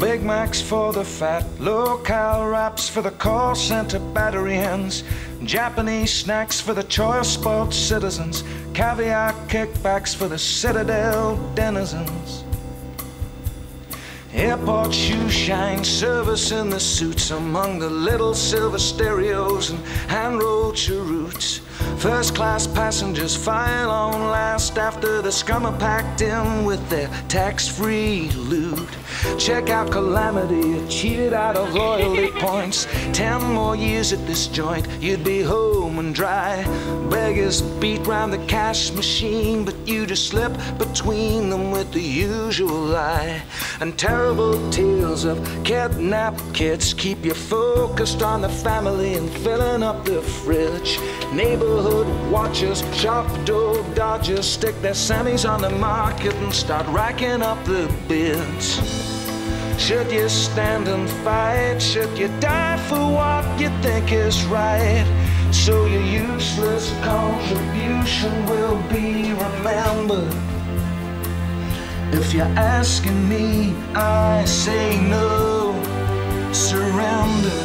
Big Macs for the fat, low-cal wraps for the call center battery hens, Japanese snacks for the choice sport citizens, caviar kickbacks for the Citadel denizens. Airport shoe shine, service in the suits among the little silver stereos and hand-rolled cheroots. First class passengers file on last after the scum are packed in with their tax-free loot. Check out Calamity, cheated out of loyalty points. Ten more years at this joint, you'd be home and dry. Beggars beat round the cash machine, but you just slip between them with the usual lie. And terrible tales of kidnapped kids keep you focused on the family and filling up the fridge. Neighborhood watchers, shop door dodgers stick their Sammys on the market and start racking up the bids. Should you stand and fight? Should you die for what you think is right? So your useless contribution will be remembered. If you're asking me, I say no, surrender.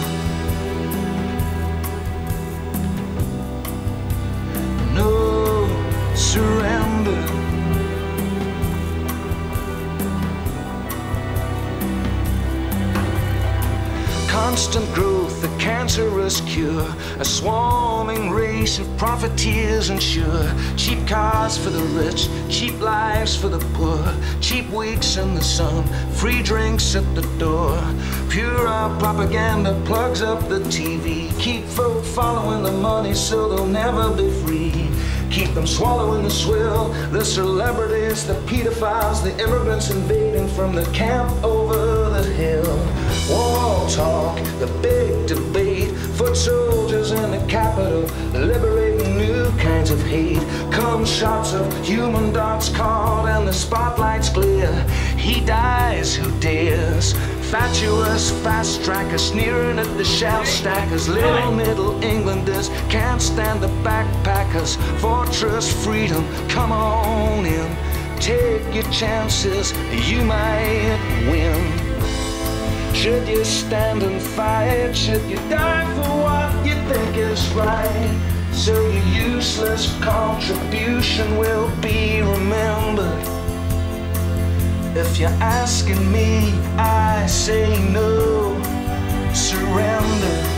No, surrender. Constant growth, a cancerous cure, a swarming race of profiteers ensure cheap cars for the rich, cheap lives for the poor, cheap weeks in the sun, free drinks at the door. Pure propaganda plugs up the TV, keep folk following the money so they'll never be free. Keep them swallowing the swill, the celebrities, the pedophiles, the immigrants invading from the camp over the hill. War talk, the big debate, foot soldiers in the capital, liberating new kinds of hate. Come shots of human darts caught and the spotlights glare. He dies who dares. Fatuous fast trackers sneering at the shelf stackers. Little middle Englanders can't stand the backpackers. Fortress freedom, come on in. Take your chances, you might win. Should you stand and fight? Should you die for what you think is right? So your useless contribution will be remembered. If you're asking me, I say no. Surrender.